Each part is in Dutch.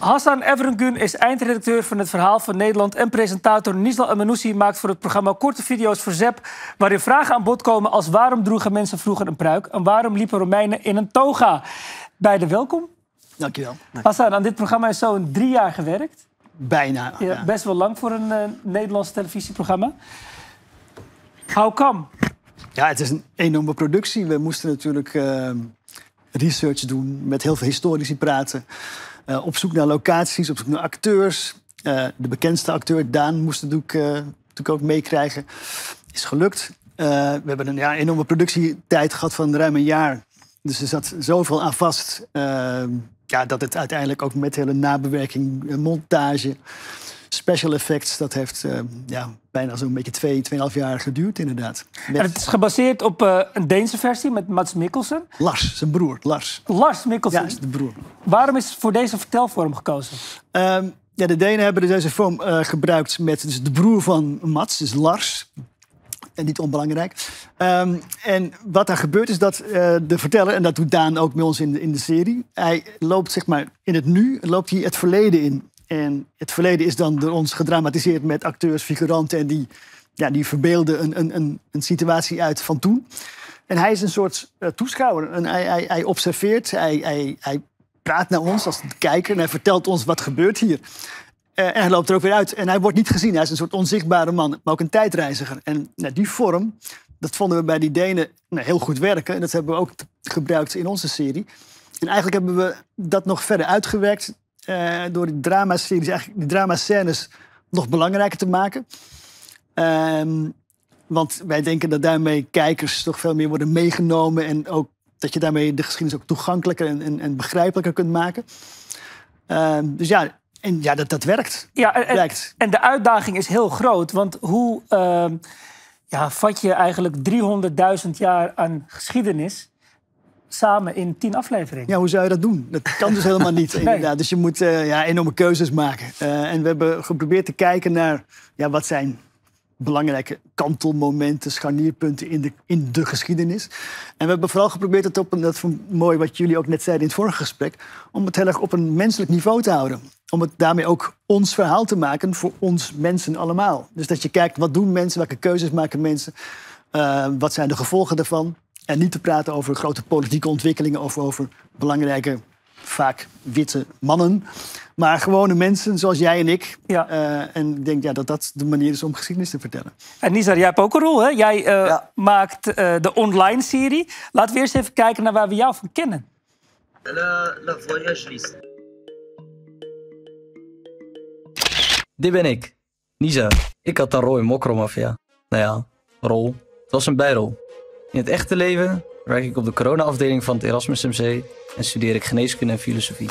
Hassan Evrengun is eindredacteur van het Verhaal van Nederland... en presentator Nisla Amanoussi maakt voor het programma korte video's voor ZEP... waarin vragen aan bod komen als waarom droegen mensen vroeger een pruik... en waarom liepen Romeinen in een toga. Beide welkom. Dankjewel. Hassan, aan dit programma is zo'n drie jaar gewerkt. Bijna. Ja, ja. Best wel lang voor een uh, Nederlands televisieprogramma. How come? Ja, het is een enorme productie. We moesten natuurlijk uh, research doen, met heel veel historici praten... Uh, op zoek naar locaties, op zoek naar acteurs. Uh, de bekendste acteur, Daan, moest natuurlijk, uh, natuurlijk ook meekrijgen. Is gelukt. we hebben een ja, enorme productietijd gehad van ruim een jaar. Dus er zat zoveel aan vast. ja, dat het uiteindelijk ook met hele nabewerking, montage, special effects... dat heeft ja, bijna zo'n beetje twee, tweeënhalf jaar geduurd inderdaad. Met... En het is gebaseerd op uh, een Deense versie met Mats Mikkelsen. Lars, zijn broer, Lars. Lars Mikkelsen? Ja, is de broer. Waarom is voor deze vertelvorm gekozen? Um, ja, de Denen hebben deze vorm uh, gebruikt met dus de broer van Mats, dus Lars. En niet onbelangrijk. Um, en wat daar gebeurt is dat uh, de verteller, en dat doet Daan ook bij ons in de, in de serie... hij loopt zeg maar in het nu, loopt hij het verleden in. En het verleden is dan door ons gedramatiseerd met acteurs, figuranten... en die, ja, die verbeelden een, een, een, een situatie uit van toen. En hij is een soort uh, toeschouwer. Hij, hij, observeert, hij, hij, hij praat naar ons als kijker... en hij vertelt ons wat gebeurt hier. Uh, en hij loopt er ook weer uit. En hij wordt niet gezien. Hij is een soort onzichtbare man, maar ook een tijdreiziger. En nou, die vorm, dat vonden we bij die Denen nou, heel goed werken. En dat hebben we ook gebruikt in onze serie. En eigenlijk hebben we dat nog verder uitgewerkt... Uh, door die drama-series, eigenlijk die drama-scènes nog belangrijker te maken. Um, want wij denken dat daarmee kijkers toch veel meer worden meegenomen. En ook dat je daarmee de geschiedenis ook toegankelijker en, en, en begrijpelijker kunt maken. Um, dus ja, en ja, dat, dat werkt. Ja, en, en, de uitdaging is heel groot. Want hoe uh, ja, vat je eigenlijk 300.000 jaar aan geschiedenis samen in tien afleveringen. Ja, hoe zou je dat doen? Dat kan dus helemaal niet, Nee. inderdaad. Dus je moet uh, ja, enorme keuzes maken. Uh, en we hebben geprobeerd te kijken naar... Ja, wat zijn belangrijke kantelmomenten, scharnierpunten in de, in de geschiedenis. En we hebben vooral geprobeerd het op. Dat vond ik mooi wat jullie ook net zeiden in het vorige gesprek... om het heel erg op een menselijk niveau te houden. Om het daarmee ook ons verhaal te maken voor ons mensen allemaal. Dus dat je kijkt, wat doen mensen, welke keuzes maken mensen... Uh, wat zijn de gevolgen daarvan? En niet te praten over grote politieke ontwikkelingen of over belangrijke, vaak witte mannen. Maar gewone mensen zoals jij en ik. Ja. Uh, en ik denk ja, dat dat de manier is om geschiedenis te vertellen. En Nizar, jij hebt ook een rol, hè? Jij uh, ja. maakt uh, de online-serie. Laten we eerst even kijken naar waar we jou van kennen. Dit ben ik, Nizar. Ik had een rol in Mokromafia. Nou ja, rol. Het was een bijrol. In het echte leven werk ik op de corona-afdeling van het Erasmus MC en studeer ik geneeskunde en filosofie.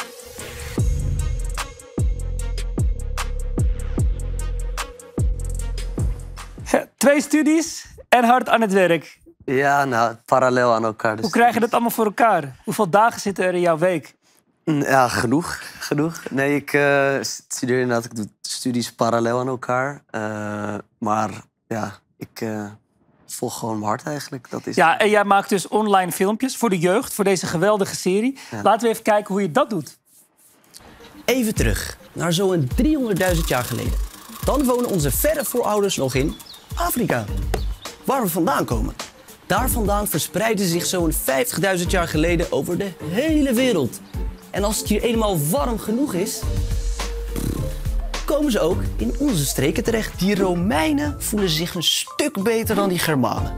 Twee studies en hard aan het werk. Ja, nou, parallel aan elkaar. Dus Hoe krijg je dat allemaal voor elkaar? Hoeveel dagen zitten er in jouw week? Ja, genoeg. genoeg. Nee, ik uh, studeer inderdaad, ik doe studies parallel aan elkaar. Uh, maar ja, ik... Uh, volg gewoon mijn hart eigenlijk. Dat is ja, en jij maakt dus online filmpjes voor de jeugd, voor deze geweldige serie. Ja. Laten we even kijken hoe je dat doet. Even terug, naar zo'n 300.000 jaar geleden. Dan wonen onze verre voorouders nog in Afrika. Waar we vandaan komen. Daar vandaan verspreidden ze zich zo'n 50.000 jaar geleden over de hele wereld. En als het hier eenmaal warm genoeg is, komen ze ook in onze streken terecht. Die Romeinen voelen zich een stuk beter dan die Germanen.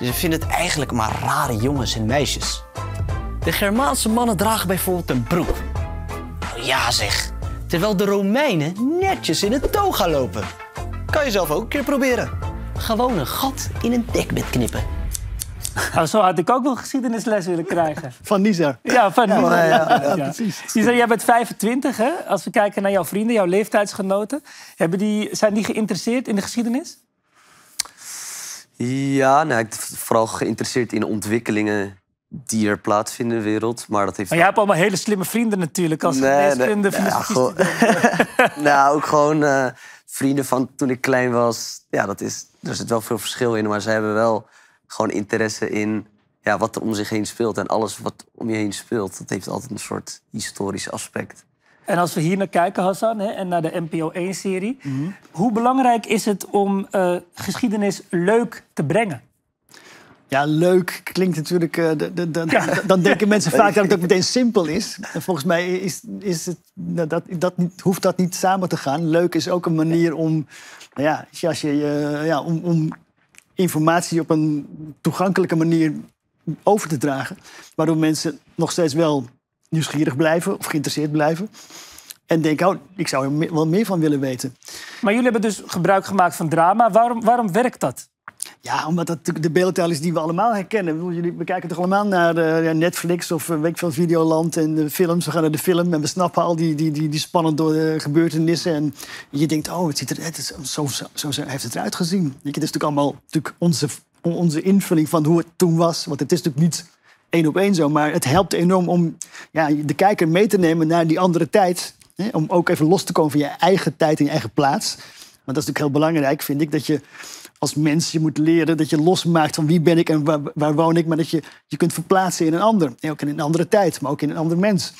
Ze vinden het eigenlijk maar rare jongens en meisjes. De Germaanse mannen dragen bijvoorbeeld een broek. Nou ja zeg, terwijl de Romeinen netjes in een toga lopen. Kan je zelf ook een keer proberen. Gewoon een gat in een dekbed knippen. Nou, zo had ik ook wel geschiedenisles willen krijgen. Van Nizar. Ja, van Nizar. Ja, ja, ja, Ja. precies. Nizar, jij bent 25, hè? Als we kijken naar jouw vrienden, jouw leeftijdsgenoten. Hebben die, zijn die geïnteresseerd in de geschiedenis? Ja, nou, ik ben vooral geïnteresseerd in ontwikkelingen die er plaatsvinden in de wereld. Maar dat heeft... Maar jij hebt allemaal hele slimme vrienden natuurlijk. Als geneeskunde, ja, filosofie. gewoon- nou, ook gewoon eh, vrienden van toen ik klein was. Ja, dat is, er zit wel veel verschil in. Maar ze hebben wel gewoon interesse in ja, wat er om zich heen speelt. En alles wat om je heen speelt, dat heeft altijd een soort historisch aspect. En als we hier naar kijken, Hassan, hè, en naar de NPO 1-serie... hoe belangrijk is het om eh, geschiedenis leuk te brengen? Ja, leuk klinkt natuurlijk. eh, de- de- de- Dan denken mensen vaak dat het ook meteen simpel is. En volgens mij is, is het, nou, dat, dat niet, hoeft dat niet samen te gaan. Leuk is ook een manier om, nou ja, als je- als je, eh, ja, om, om informatie op een toegankelijke manier over te dragen. Waardoor mensen nog steeds wel nieuwsgierig blijven of geïnteresseerd blijven. En denken, oh, ik zou er wel meer van willen weten. Maar jullie hebben dus gebruik gemaakt van drama. Waarom, waarom werkt dat? Ja, omdat dat natuurlijk de beeldtaal is die we allemaal herkennen. We kijken toch allemaal naar eh, Netflix of eh, weet ik veel, Videoland en de films. We gaan naar de film en we snappen al die, die, die, die spannende gebeurtenissen. En je denkt, oh, het ziet er, het is, zo, zo, heeft het eruit gezien. Het is natuurlijk allemaal natuurlijk onze, onze invulling van hoe het toen was. Want het is natuurlijk niet één op één zo. Maar het helpt enorm om ja, de kijker mee te nemen naar die andere tijd. Hè? Om ook even los te komen van je eigen tijd en je eigen plaats. Want dat is natuurlijk heel belangrijk, vind ik, dat je als mens je moet leren dat je losmaakt van wie ben ik en waar, waar woon ik, maar dat je je kunt verplaatsen in een ander. En ook in een andere tijd, maar ook in een ander mens.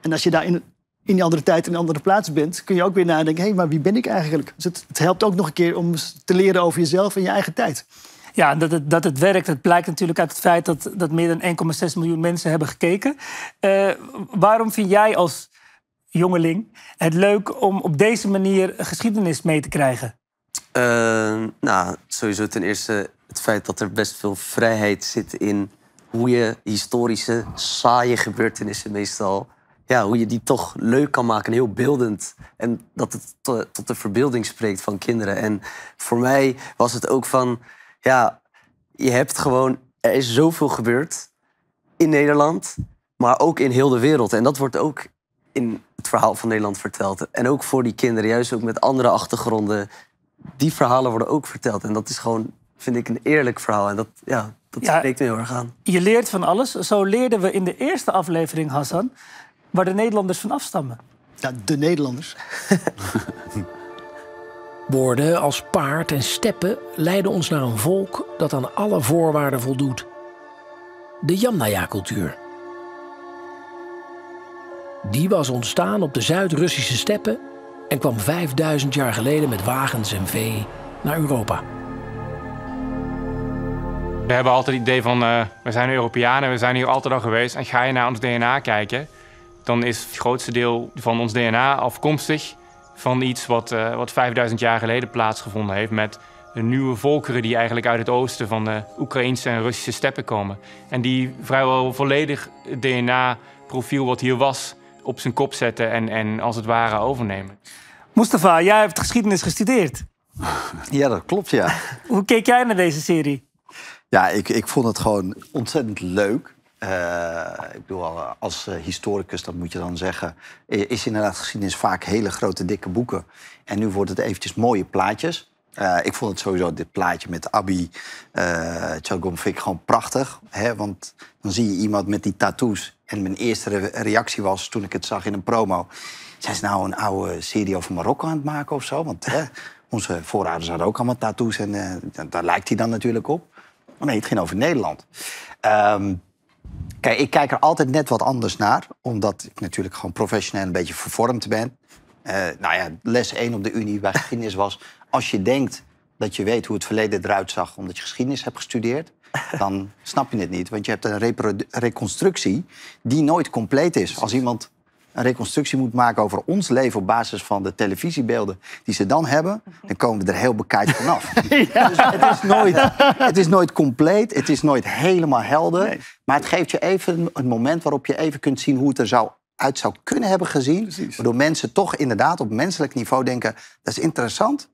En als je daar in, in die andere tijd in een andere plaats bent, kun je ook weer nadenken: hé, hey, maar wie ben ik eigenlijk? Dus het, het helpt ook nog een keer om te leren over jezelf en je eigen tijd. Ja, en dat het, dat het werkt, dat blijkt natuurlijk uit het feit dat, dat meer dan 1,6 miljoen mensen hebben gekeken. Eh, waarom vind jij als jongeling het leuk om op deze manier geschiedenis mee te krijgen? Eh, nou, sowieso ten eerste het feit dat er best veel vrijheid zit in hoe je historische, saaie gebeurtenissen meestal, ja, hoe je die toch leuk kan maken en heel beeldend. En dat het to- tot de verbeelding spreekt van kinderen. En voor mij was het ook van, ja, je hebt gewoon, er is zoveel gebeurd in Nederland, maar ook in heel de wereld. En dat wordt ook in het verhaal van Nederland verteld. En ook voor die kinderen, juist ook met andere achtergronden die verhalen worden ook verteld. En dat is gewoon, vind ik, een eerlijk verhaal. En dat, ja, dat Ja. spreekt me heel erg aan. Je leert van alles. Zo leerden we in de eerste aflevering, Hassan, waar de Nederlanders van afstammen. Ja, de Nederlanders. Woorden als paard en steppen leiden ons naar een volk dat aan alle voorwaarden voldoet. De Yamnaya-cultuur. Die was ontstaan op de Zuid-Russische steppen en kwam 5000 jaar geleden met wagens en vee naar Europa. We hebben altijd het idee van, eh, we zijn Europeanen, we zijn hier altijd al geweest. En ga je naar ons DNA kijken, dan is het grootste deel van ons DNA afkomstig van iets wat, eh, wat 5000 jaar geleden plaatsgevonden heeft. Met de nieuwe volkeren die eigenlijk uit het oosten van de Oekraïnse en Russische steppen komen. En die vrijwel volledig DNA-profiel wat hier was op zijn kop zetten en, en als het ware overnemen. Mustafa, jij hebt geschiedenis gestudeerd. Ja, dat klopt, ja. Hoe keek jij naar deze serie? Ja, ik, ik vond het gewoon ontzettend leuk. Eh, ik bedoel, als eh, historicus, dat moet je dan zeggen... is inderdaad geschiedenis vaak hele grote, dikke boeken. En nu wordt het eventjes mooie plaatjes. Eh, ik vond het sowieso, dit plaatje met Abi uh, Chalgom, vind ik gewoon prachtig. Hè? Want dan zie je iemand met die tattoos. En mijn eerste re- reactie was, toen ik het zag in een promo... zijn ze nou een oude serie over Marokko aan het maken of zo? Want onze voorouders hadden ook allemaal tattoos en eh, daar- lijkt hij dan natuurlijk op. Maar nee, het ging over Nederland. Ehm, kijk, ik kijk er altijd net wat anders naar. Omdat ik natuurlijk gewoon professioneel een beetje vervormd ben. Eh, nou ja, les 1 op de Unie bij geschiedenis was... als je denkt dat je weet hoe het verleden eruit zag... omdat je geschiedenis hebt gestudeerd... dan snap je het niet. Want je hebt een reconstructie die nooit compleet is. Als iemand een reconstructie moet maken over ons leven... op basis van de televisiebeelden die ze dan hebben... dan komen we er heel bekijkt vanaf. Dus het, is nooit, het is nooit compleet, het is nooit helemaal helder. Maar het geeft je even een moment waarop je even kunt zien... hoe het er zou, uit zou kunnen hebben gezien. Waardoor mensen toch inderdaad op menselijk niveau denken... dat is interessant,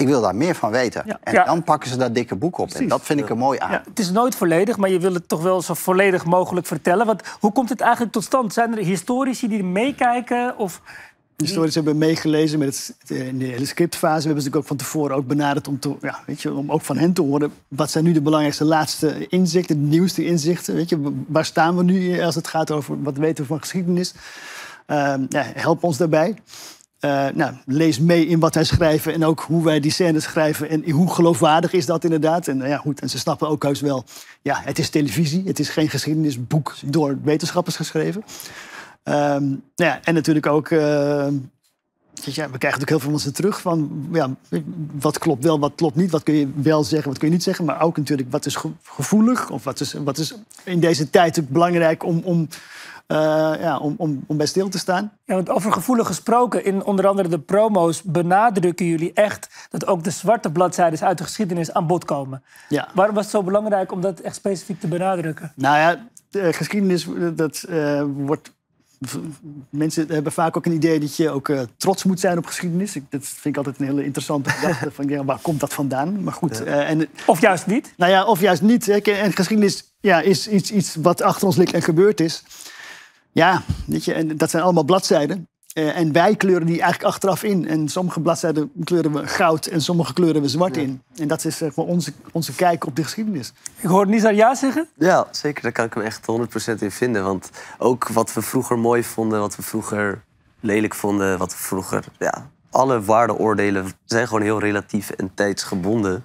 ik wil daar meer van weten. Ja. En Ja. dan pakken ze dat dikke boek op. En dat vind ik er mooi aan. Ja, het is nooit volledig, maar je wil het toch wel zo volledig mogelijk vertellen. Want hoe komt het eigenlijk tot stand? Zijn er historici die er meekijken? Of... Historisch hebben meegelezen met het, eh, in de hele scriptfase. We hebben ze natuurlijk ook van tevoren ook benaderd om, te, ja, weet je, om ook van hen te horen. Wat zijn nu de belangrijkste laatste inzichten, de nieuwste inzichten? Weet je, waar staan we nu als het gaat over wat weten we van geschiedenis? Ehm, ja, help ons daarbij. Eh, nou, lees mee in wat wij schrijven en ook hoe wij die scènes schrijven. En hoe geloofwaardig is dat inderdaad? En, nou ja, goed, en ze snappen ook juist wel, ja, het is televisie. Het is geen geschiedenisboek door wetenschappers geschreven. Ehm, nou ja, en natuurlijk ook... eh, ja, we krijgen natuurlijk heel veel mensen terug van ja, wat klopt wel, wat klopt niet, wat kun je wel zeggen, wat kun je niet zeggen, maar ook natuurlijk wat is ge- gevoelig of wat is, wat is in deze tijd belangrijk om, om, eh, ja, om, om, om bij stil te staan. Ja, want over gevoelig gesproken, in onder andere de promo's benadrukken jullie echt dat ook de zwarte bladzijden uit de geschiedenis aan bod komen. Ja. Waarom was het zo belangrijk om dat echt specifiek te benadrukken? Nou ja, de geschiedenis, dat eh, wordt. Mensen hebben vaak ook een idee dat je ook eh, trots moet zijn op geschiedenis. Ik, dat vind ik altijd een hele interessante gedachte. Van, ja, waar komt dat vandaan? Maar goed, eh, en, Of juist niet? nou ja, of juist niet. Hè. En geschiedenis ja, is iets, iets wat achter ons ligt en gebeurd is. Ja, weet je, en dat zijn allemaal bladzijden. Eh, en wij kleuren die eigenlijk achteraf in. En sommige bladzijden kleuren we goud en sommige kleuren we zwart in. En dat is zeg maar, onze, onze kijk op de geschiedenis. Ik hoor Nizar ja zeggen. Ja, zeker. Daar kan ik hem echt 100% in vinden. Want ook wat we vroeger mooi vonden, wat we vroeger lelijk vonden, wat we vroeger. Ja, alle waardeoordelen zijn gewoon heel relatief en tijdsgebonden.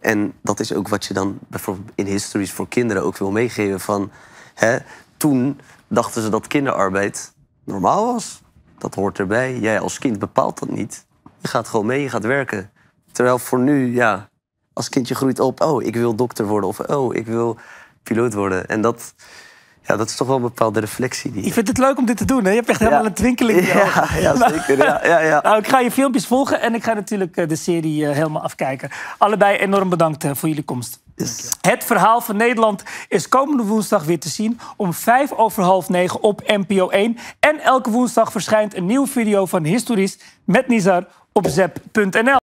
En dat is ook wat je dan bijvoorbeeld in histories voor kinderen ook wil meegeven. Van, hè, toen dachten ze dat kinderarbeid normaal was. Dat hoort erbij. Jij als kind bepaalt dat niet. Je gaat gewoon mee, je gaat werken. Terwijl voor nu, ja, als kindje groeit op... oh, ik wil dokter worden of oh, ik wil piloot worden. En dat, ja, dat is toch wel een bepaalde reflectie. Die... Ik vind het leuk om dit te doen. Hè? Je hebt echt helemaal Ja. een twinkeling in je Ja, ja, zeker. Ja, ja, ja. Nou, ik ga je filmpjes volgen en ik ga natuurlijk eh, de serie eh, helemaal afkijken. Allebei enorm bedankt eh, voor jullie komst. Het verhaal van Nederland is komende woensdag weer te zien om vijf over half negen op NPO 1. En elke woensdag verschijnt een nieuwe video van Historisch met Nizar op zep.nl.